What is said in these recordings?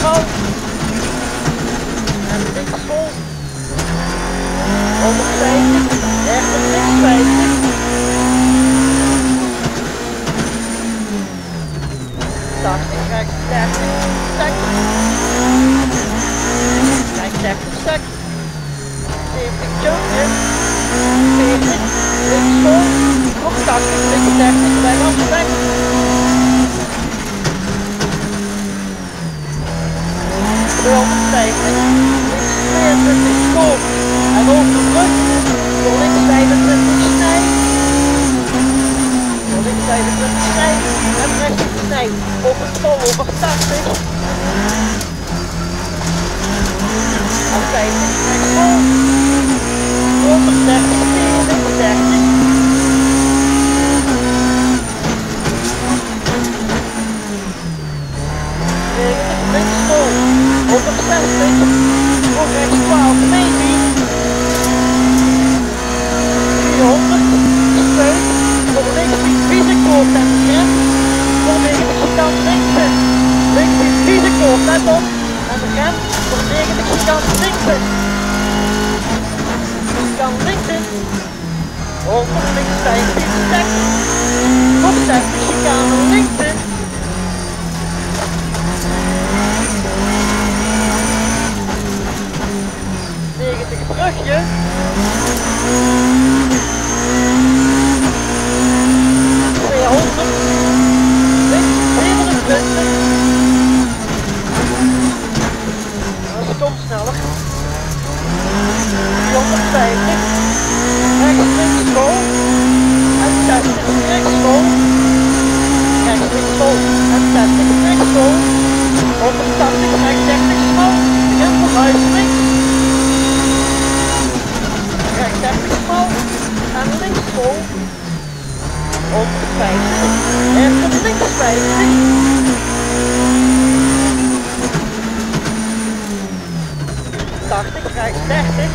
groot. En dikke vol. Om het feest. Echt een dik Dat Start in kijk, sterk, stek. 70 jump in. 40, dik vol. Opstart, 250, links 22, kom. En over de voor links 25, snij. Voor links 25, snij. En rechts het vol, over 80. En 50, rechts vol. 130, 40, 30. links vol, 160, voor rechts 12, maybe. 300, steun, voor links die visekoord en grens, voor 90 kant links in. Links die visekoord, let op, en de grens, voor 90 kant links in. Kant links in, 100 links 15, stek, voor 60 chicane links in. negentig brugje. Tweehonderd. Links zevenentwintig. Dat komt sneller. 350. Rechts links vol. En 60 rechts vol. Rechts links vol. En 60 rechts vol. 180 rechts 30 vol. En vooruit links. rechts 30 vol en links vol. 150 en van links 50. 80 rechts 30.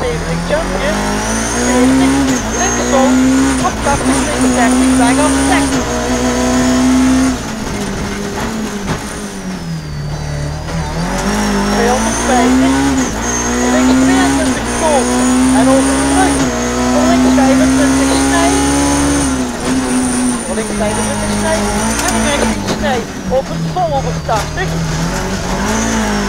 70 jumpje. 70 links vol. Op 80 links 30 weg op 60. 250, links 22 kom en over de brug, voor links 25 snij, links 25 snij en 10 snij, op het vol over 80,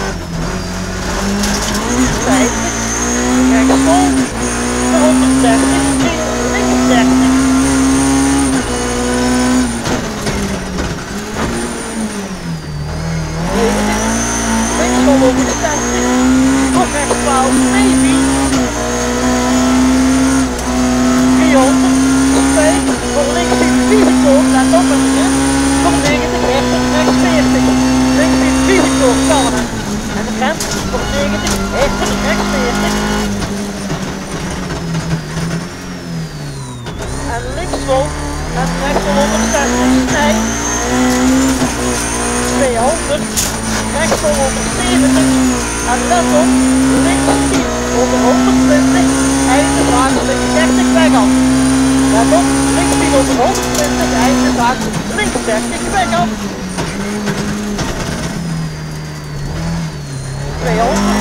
90, 90, 80, 46. En links vol en rechts vol 160, nee. 200, rechts 170 en let op, links 10 120, einde vaak 30 weg af. Let op, links 10 120, einde vaak 30 weg. 200,